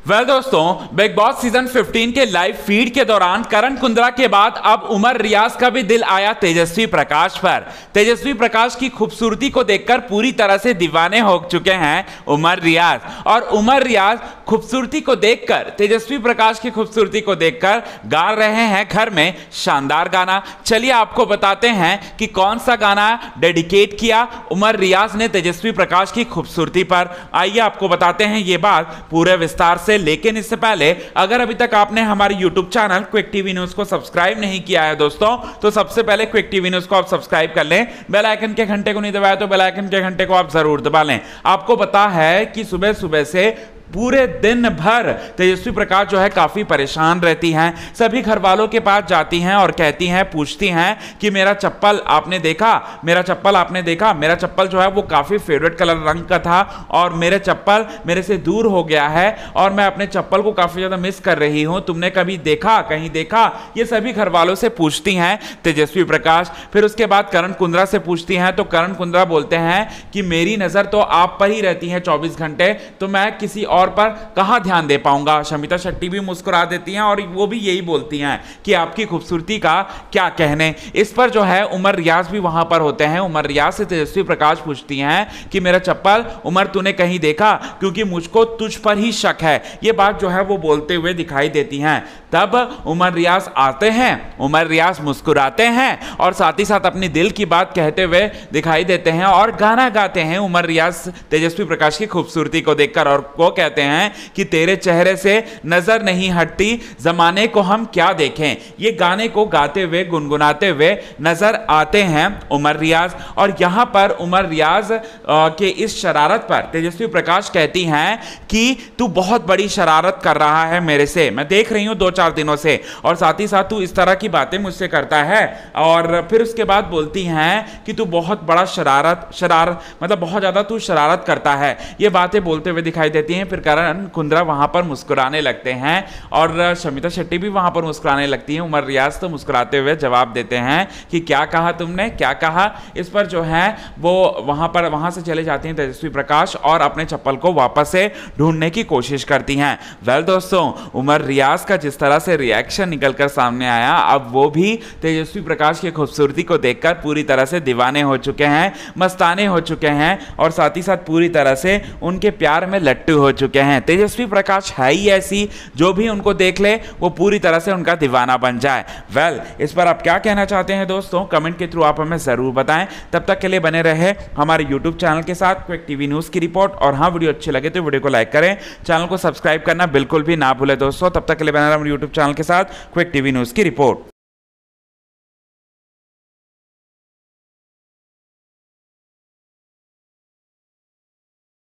Well well, दोस्तों big Boss season 15 के live feed के दौरान करण कुंद्रा के बाद अब उमर रियाज का भी दिल आया तेजस्वी प्रकाश पर। तेजस्वी प्रकाश की खूबसूरती को देखकर पूरी तरह से दीवाने हो चुके हैं उमर रियाज। और उमर रियाज खूबसूरती को देखकर तेजस्वी प्रकाश की खूबसूरती को देखकर गा रहे हैं घर में शानदार गाना। चलिए आपको बताते हैं कि कौन सा गाना डेडिकेट किया उमर रियाज ने तेजस्वी प्रकाश की खूबसूरती पर। आइए आपको बताते हैं ये बात पूरे विस्तार से। लेकिन इससे पहले, अगर अभी तक आपने हमारे YouTube channel Quick TV News को सब्सक्राइब नहीं किया है दोस्तों तो सबसे पहले क्विक टीवी न्यूज़ को आप सब्सक्राइब कर लें। बेल आइकन के घंटे को नहीं दबाया तो बेल आइकन के घंटे को आप ज़रूर दबा लें। आपको पता है कि सुबह सुबह से पूरे दिन भर तेजस्वी प्रकाश जो है काफ़ी परेशान रहती हैं। सभी घर वालों के पास जाती हैं और कहती हैं, पूछती हैं कि मेरा चप्पल आपने देखा? मेरा चप्पल आपने देखा? मेरा चप्पल जो है वो काफ़ी फेवरेट कलर रंग का था और मेरे चप्पल मेरे से दूर हो गया है और मैं अपने चप्पल को काफ़ी ज़्यादा मिस कर रही हूँ। तुमने कभी देखा, कहीं देखा? ये सभी घर वालों से पूछती हैं, तेजस्वी प्रकाश। फिर उसके बाद करण कुंद्रा से पूछती हैं तो करण कुंद्रा बोलते हैं कि मेरी नज़र तो आप पर ही रहती है चौबीस घंटे तो मैं किसी और तौर पर कहाँ ध्यान दे पाऊँगा? शमिता शेट्टी भी मुस्कुरा देती हैं और वो भी यही बोलती हैं कि आपकी खूबसूरती का क्या कहने। इस पर जो है, उमर रियाज भी वहाँ पर होते हैं। उमर रियाज से तेजस्वी प्रकाश पूछती हैं कि, मेरा चप्पल उमर तूने कहीं देखा? क्योंकि मुझको तुझ पर ही शक है। ये बात जो है, वो बोलते हुए दिखाई देती हैं। तब उमर रियाज आते हैं, उमर रियाज मुस्कुराते हैं और साथ ही साथ अपनी दिल की बात कहते हुए दिखाई देते हैं और गाना गाते हैं उमर रियाज तेजस्वी प्रकाश की खूबसूरती को देखकर और वो कहते कहते हैं कि तेरे चेहरे से नज़र नहीं हटती, जमाने को हम क्या देखें? ये गाने को गाते हुए, गुनगुनाते हुए नज़र आते हैं उमर रियाज। और यहाँ पर उमर रियाज के इस शरारत पर तेजस्वी प्रकाश कहती हैं कि तू बहुत बड़ी शरारत कर रहा है मेरे से। मैं देख रही हूँ दो चार दिनों से। और साथ ही साथ तू इस तरह की बातें मुझसे करता है। और फिर उसके बाद बोलती हैं कि तू बहुत बड़ा शरारत शरारत मतलब बहुत ज़्यादा तू शरारत करता है। ये बातें बोलते हुए दिखाई देती हैं। फिर करण कुंद्रा वहाँ पर मुस्कुराने लगते हैं और शमिता शेट्टी भी वहाँ पर मुस्कुराने लगती हैं। उमर रियाज तो मुस्कुराते हुए जवाब देते हैं कि क्या कहा तुमने, क्या कहा? इस पर जो है, वो वहाँ पर, वहाँ से चले जाती हैं तेजस्वी प्रकाश और अपने चप्पल को वापस से ढूँढने की कोशिश करती हैं। वेल दोस्तों, उमर रियाज का जिस तरह से रिएक्शन निकलकर सामने आया, अब वो भी तेजस्वी प्रकाश की खूबसूरती को देखकर पूरी तरह से दीवाने हो चुके हैं, मस्ताने हो चुके हैं और साथ ही साथ पूरी तरह से उनके प्यार में लट्टू हो चुके हैं। तेजस्वी प्रकाश है ही ऐसी जो भी उनको देख ले वो पूरी तरह से उनका दीवाना बन जाए। वेल well, इस पर आप क्या कहना चाहते हैं दोस्तों? कमेंट के थ्रू आप हमें ज़रूर बताएँ। तब तक के लिए बने रहे हमारे यूट्यूब चैनल के साथ क्विक टीवी न्यूज़ की रिपोर्ट और हाँ वीडियो अच्छी लगे तो वीडियो को लाइक करें। चैनल को सब्सक्राइब करना बिल्कुल भी ना भूले दोस्तों। तब तक के लिए बने रहे हमारे यूट्यूब चैनल के साथ क्विक टीवी न्यूज़ की रिपोर्ट